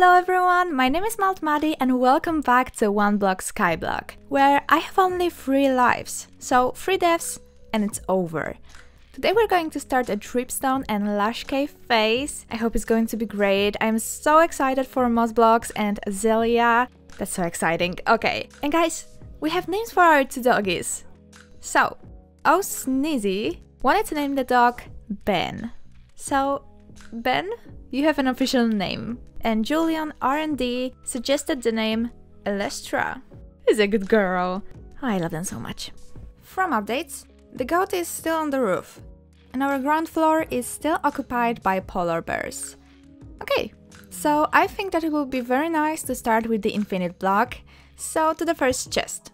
Hello everyone, my name is Mild Madi and welcome back to One Block Skyblock, where I have only 3 lives, so 3 deaths and it's over. Today we're going to start a Dripstone and Lush Cave phase. I hope it's going to be great. I'm so excited for Moss Blocks and Azalea. That's so exciting. Okay, and guys, we have names for our two doggies. So, Oh Sneezy wanted to name the dog Ben. So, Ben, you have an official name. And Julian R&D suggested the name Elestra. He's a good girl. I love them so much. From updates, the goat is still on the roof, and our ground floor is still occupied by polar bears. Okay, so I think that it would be very nice to start with the infinite block, so to the first chest.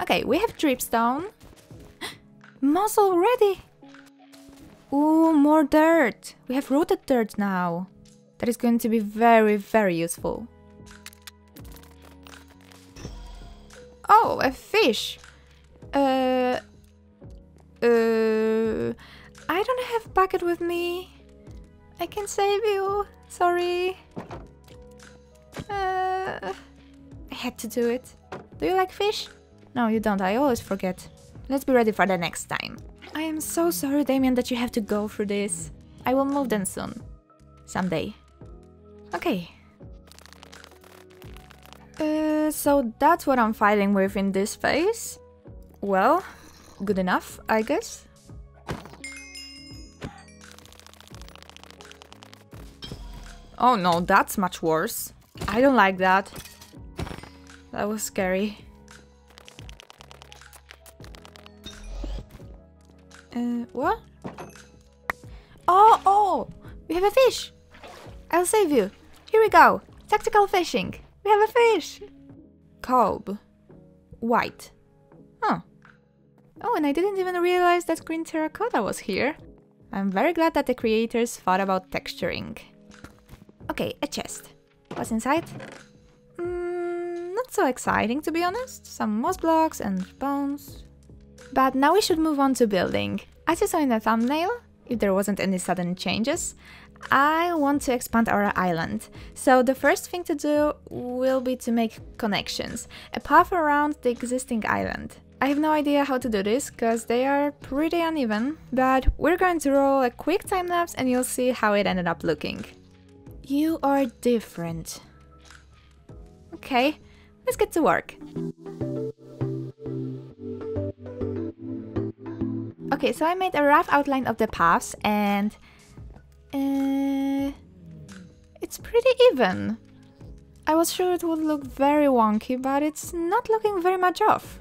Okay, we have dripstone. Moss already! Ooh, more dirt! We have rooted dirt now. That is going to be very, very useful. Oh, a fish! Uh... Uh... I don't have bucket with me. I can save you. Sorry. Uh... I had to do it. Do you like fish? No, you don't. I always forget. Let's be ready for the next time. I am so sorry, Damien, that you have to go through this. I will move them soon. Someday. Okay. Uh, so that's what I'm fighting with in this phase. Well, good enough, I guess. Oh no, that's much worse. I don't like that. That was scary. Uh, what? Oh, oh! We have a fish! I'll save you. Here we go. Tactical fishing. We have a fish. Cob. White. Huh. Oh, and I didn't even realize that green terracotta was here. I'm very glad that the creators thought about texturing. Okay, a chest. What's inside? Mm, not so exciting to be honest. Some moss blocks and bones. But now we should move on to building. As you saw in the thumbnail, if there wasn't any sudden changes, I want to expand our island. So the first thing to do will be to make connections, a path around the existing island. I have no idea how to do this, because they are pretty uneven, but we're going to roll a quick time lapse and you'll see how it ended up looking. You are different. Okay, let's get to work. Okay, so I made a rough outline of the paths and... Uh, it's pretty even. I was sure it would look very wonky, but it's not looking very much off.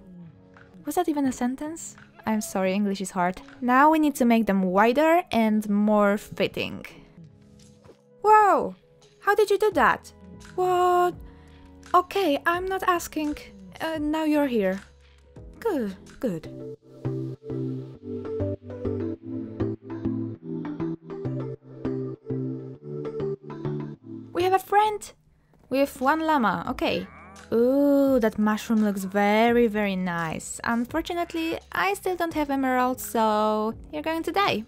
Was that even a sentence? I'm sorry, English is hard. Now we need to make them wider and more fitting. Whoa! How did you do that? What? Okay, I'm not asking. Uh, now you're here. Good, good. Have a friend! With one llama, okay. Ooh, that mushroom looks very, very nice. Unfortunately, I still don't have emeralds, so you're going to die.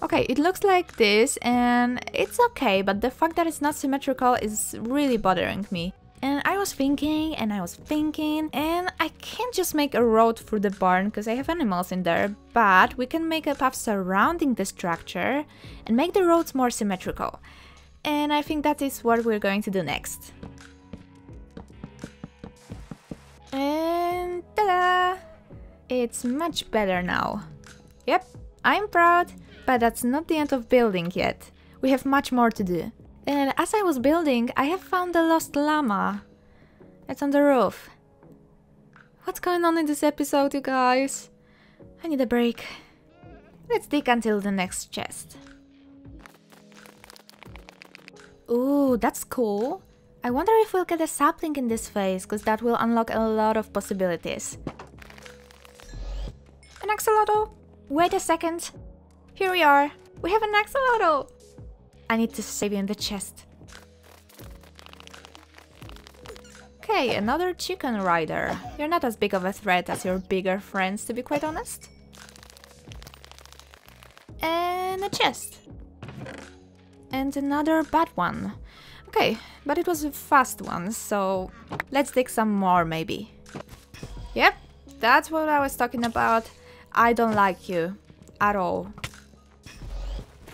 Okay, it looks like this, and it's okay, but the fact that it's not symmetrical is really bothering me. And I was thinking, and I was thinking, and I can't just make a road through the barn because I have animals in there, but we can make a path surrounding the structure and make the roads more symmetrical. And I think that is what we're going to do next. And ta-da! It's much better now. Yep, I'm proud, but that's not the end of building yet. We have much more to do. And as I was building, I have found the lost llama. It's on the roof. What's going on in this episode, you guys? I need a break. Let's dig until the next chest. Ooh, that's cool. I wonder if we'll get a sapling in this phase, because that will unlock a lot of possibilities. An axolotl? Wait a second. Here we are. We have an axolotl. I need to save you in the chest. Okay, another chicken rider. You're not as big of a threat as your bigger friends, to be quite honest. And a chest. And another bad one. Okay, but it was a fast one, so let's dig some more maybe. Yep, that's what I was talking about. I don't like you at all.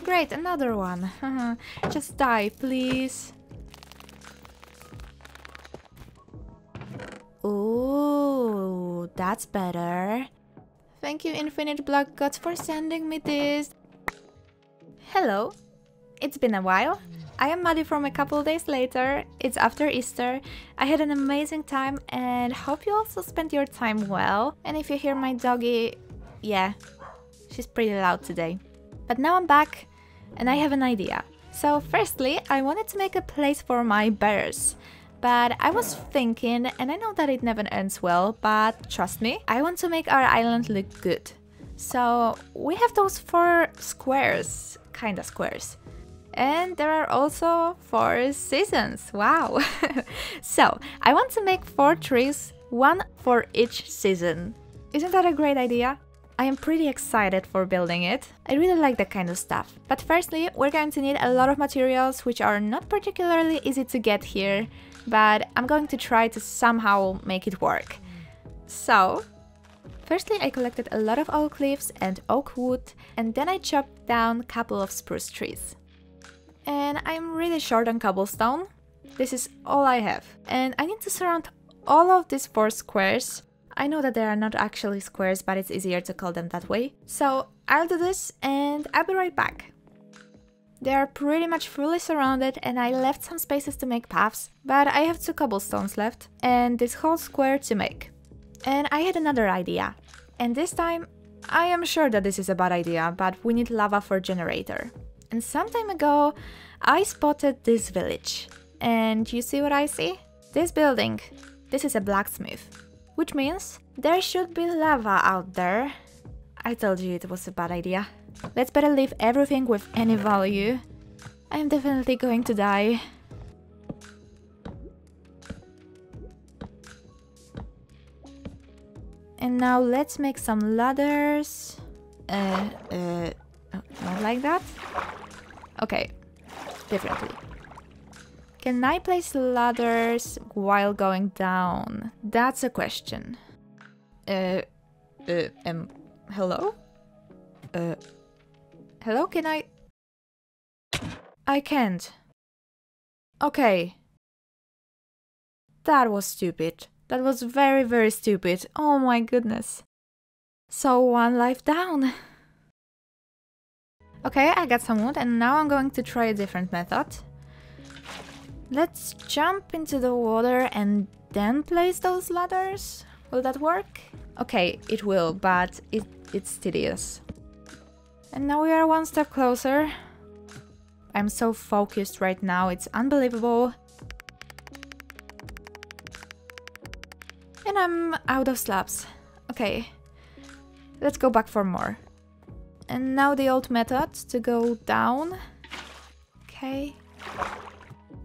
Great, another one. Just die, please. Ooh, that's better. Thank you, Infinite Block Gods, for sending me this. Hello. It's been a while. I am Madi from a couple days later. It's after Easter. I had an amazing time and hope you also spent your time well. And if you hear my doggy, yeah, she's pretty loud today. But now I'm back and I have an idea. So firstly, I wanted to make a place for my bears. But I was thinking, and I know that it never ends well, but trust me, I want to make our island look good. So we have those four squares, kinda squares. And there are also four seasons, wow! so I want to make four trees, one for each season. Isn't that a great idea? I am pretty excited for building it. I really like that kind of stuff. But firstly, we're going to need a lot of materials which are not particularly easy to get here but I'm going to try to somehow make it work. So, firstly I collected a lot of oak leaves and oak wood, and then I chopped down a couple of spruce trees. And I'm really short on cobblestone. This is all I have. And I need to surround all of these four squares. I know that they are not actually squares, but it's easier to call them that way. So I'll do this and I'll be right back. They are pretty much fully surrounded and I left some spaces to make paths, but I have two cobblestones left and this whole square to make. And I had another idea. And this time, I am sure that this is a bad idea, but we need lava for generator. And some time ago, I spotted this village. And you see what I see? This building. This is a blacksmith. Which means there should be lava out there. I told you it was a bad idea. Let's better leave everything with any value. I'm definitely going to die. And now let's make some ladders. Uh, uh, not like that? Okay, differently. Can I place ladders while going down? That's a question. Uh, uh, um, hello? Uh, hello, can I... I can't. Okay. That was stupid. That was very, very stupid. Oh my goodness. So one life down. Okay, I got some wood and now I'm going to try a different method. Let's jump into the water and then place those ladders. Will that work? Okay, it will, but it, it's tedious. And now we are one step closer. I'm so focused right now, it's unbelievable. And I'm out of slabs. Okay, let's go back for more. And now the old method to go down. Okay.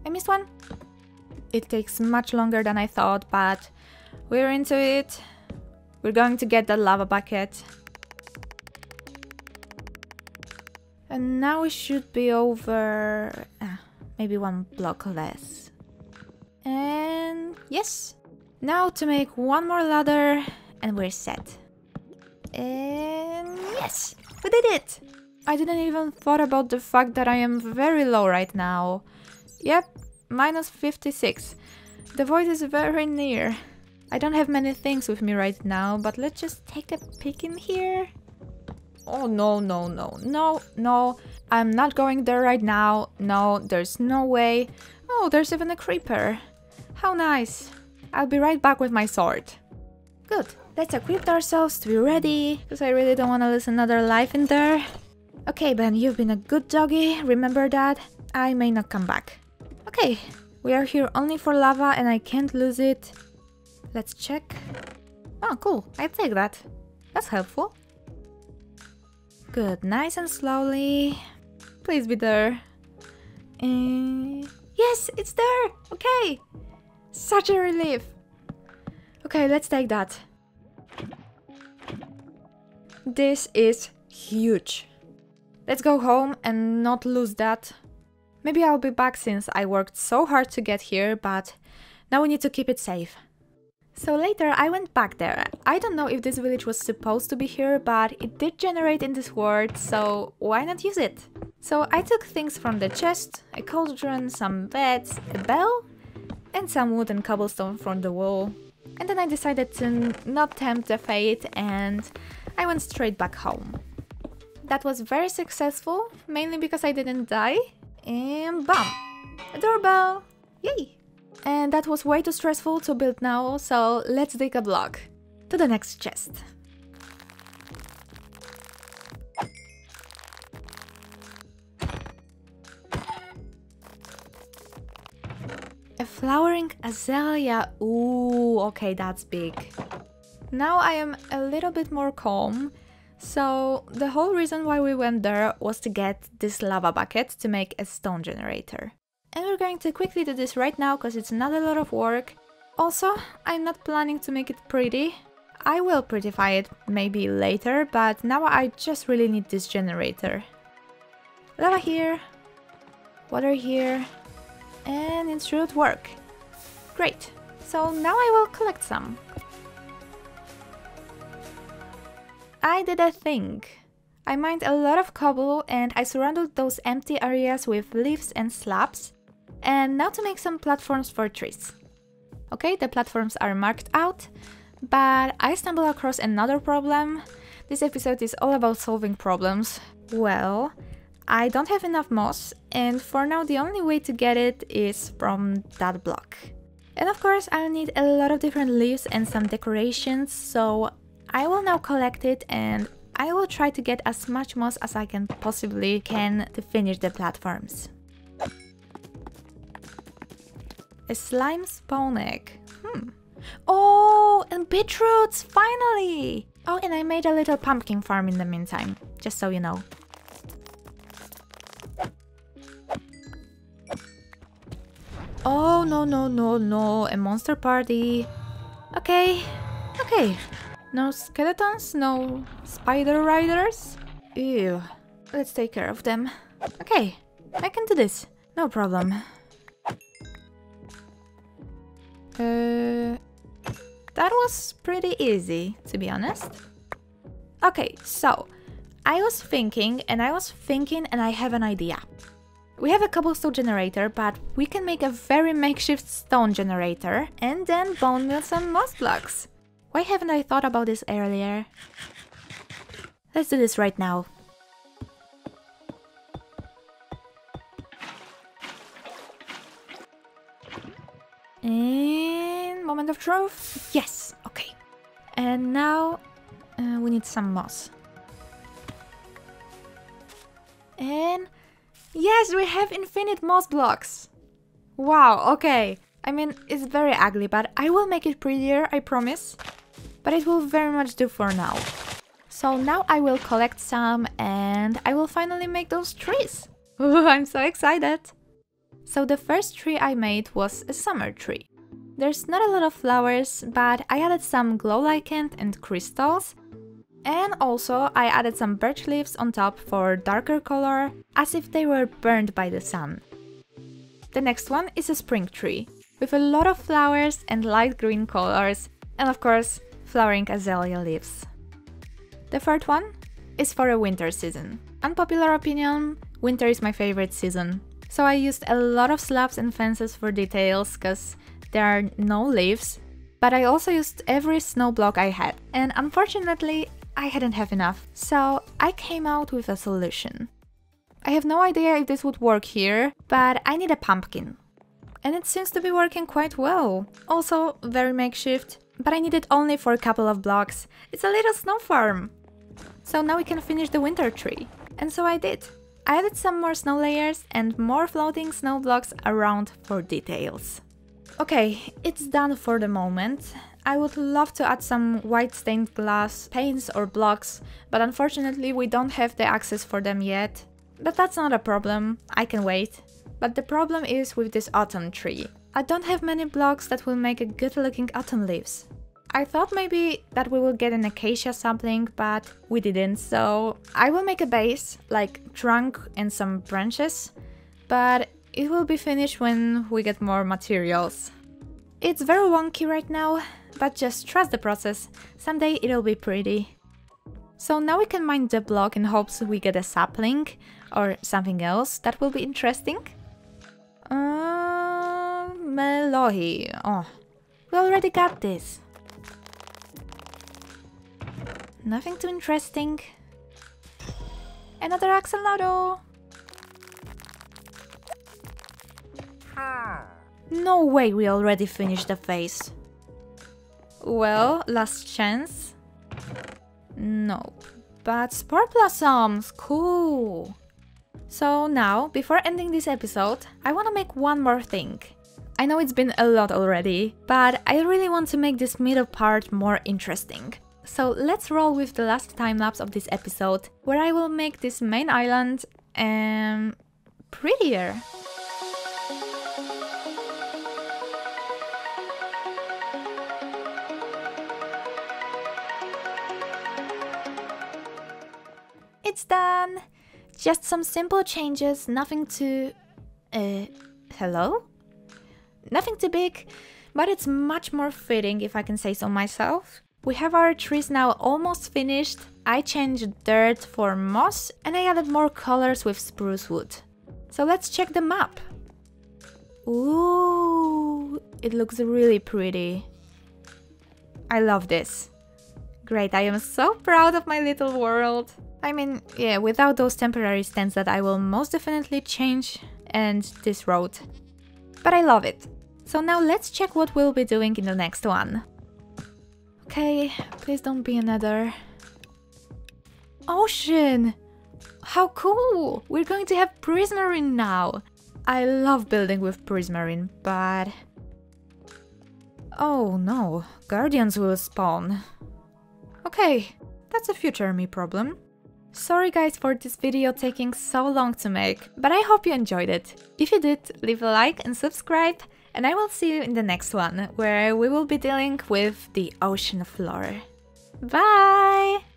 I missed one. It takes much longer than I thought, but we're into it. We're going to get that lava bucket. And now we should be over... Uh, maybe one block less. And yes. Now to make one more ladder and we're set. And yes, we did it! I didn't even thought about the fact that I am very low right now. Yep, minus 56. The void is very near. I don't have many things with me right now, but let's just take a peek in here. Oh, no, no, no, no, no. I'm not going there right now. No, there's no way. Oh, there's even a creeper. How nice. I'll be right back with my sword. Good. Let's equip ourselves to be ready, because I really don't want to lose another life in there. Okay, Ben, you've been a good doggy, remember that? I may not come back. Okay, we are here only for lava and I can't lose it. Let's check. Oh, cool, I take that. That's helpful. Good, nice and slowly. Please be there. And yes, it's there! Okay! Such a relief! Okay, let's take that. This is huge. Let's go home and not lose that. Maybe I'll be back since I worked so hard to get here, but now we need to keep it safe. So later I went back there. I don't know if this village was supposed to be here, but it did generate in this world, so why not use it? So I took things from the chest, a cauldron, some beds, a bell, and some wood and cobblestone from the wall. And then I decided to not tempt the fate and I went straight back home. That was very successful, mainly because I didn't die. And bam! A doorbell! Yay! And that was way too stressful to build now, so let's dig a block. To the next chest. A flowering azalea. Ooh, okay, that's big. Now I am a little bit more calm. So the whole reason why we went there was to get this lava bucket to make a stone generator. And we're going to quickly do this right now because it's not a lot of work. Also, I'm not planning to make it pretty. I will prettify it maybe later, but now I just really need this generator. Lava here, water here, and it should work. Great, so now I will collect some. I did a thing. I mined a lot of cobble and I surrounded those empty areas with leaves and slabs and now to make some platforms for trees. Okay, the platforms are marked out, but I stumbled across another problem. This episode is all about solving problems. Well, I don't have enough moss, and for now the only way to get it is from that block. And of course I'll need a lot of different leaves and some decorations, so I will now collect it and I will try to get as much moss as I can possibly can to finish the platforms. A slime spawn egg. Hmm. Oh, and beetroots, finally! Oh, and I made a little pumpkin farm in the meantime, just so you know. Oh, no, no, no, no, a monster party. Okay, okay. No skeletons, no spider riders. Ew. Let's take care of them. Okay, I can do this. No problem. Uh, that was pretty easy, to be honest. Okay, so I was thinking and I was thinking and I have an idea. We have a cobblestone generator, but we can make a very makeshift stone generator and then bone meal some moss blocks. Why haven't I thought about this earlier? Let's do this right now. And moment of truth. Yes, okay. And now uh, we need some moss. And yes, we have infinite moss blocks. Wow, okay. I mean, it's very ugly, but I will make it prettier, I promise. But it will very much do for now. So now I will collect some and I will finally make those trees. Ooh, I'm so excited! So the first tree I made was a summer tree. There's not a lot of flowers, but I added some glow lichen and crystals. And also I added some birch leaves on top for darker color, as if they were burned by the sun. The next one is a spring tree, with a lot of flowers and light green colors, and of course, flowering azalea leaves. The third one is for a winter season. Unpopular opinion, winter is my favorite season. So I used a lot of slabs and fences for details because there are no leaves. But I also used every snow block I had. And unfortunately, I hadn't have enough. So I came out with a solution. I have no idea if this would work here, but I need a pumpkin. And it seems to be working quite well. Also, very makeshift, but I need it only for a couple of blocks. It's a little snow farm. So now we can finish the winter tree. And so I did. I added some more snow layers and more floating snow blocks around for details. Okay, it's done for the moment. I would love to add some white stained glass paints or blocks, but unfortunately we don't have the access for them yet. But that's not a problem, I can wait. But the problem is with this autumn tree. I don't have many blocks that will make a good looking autumn leaves. I thought maybe that we will get an acacia sapling, but we didn't, so I will make a base, like trunk and some branches, but it will be finished when we get more materials. It's very wonky right now, but just trust the process. Someday it'll be pretty. So now we can mine the block in hopes we get a sapling or something else that will be interesting. Uh, Mellohi. Oh, we already got this. Nothing too interesting. Another axolotl. No way we already finished the face. Well, last chance. No. But Spore Blossoms! Cool! So now, before ending this episode, I want to make one more thing. I know it's been a lot already, but I really want to make this middle part more interesting. So let's roll with the last time-lapse of this episode, where I will make this main island um, prettier. It's done! Just some simple changes, nothing too... Uh, hello? Nothing too big, but it's much more fitting if I can say so myself. We have our trees now almost finished. I changed dirt for moss and I added more colors with spruce wood. So let's check the map. Ooh, it looks really pretty. I love this. Great, I am so proud of my little world. I mean, yeah, without those temporary stands that I will most definitely change and this road. But I love it. So now let's check what we'll be doing in the next one. Okay, please don't be another... Ocean! How cool! We're going to have Prismarine now! I love building with Prismarine, but... Oh no, Guardians will spawn. Okay, that's a future me problem. Sorry guys for this video taking so long to make, but I hope you enjoyed it. If you did, leave a like and subscribe, and I will see you in the next one, where we will be dealing with the ocean floor. Bye!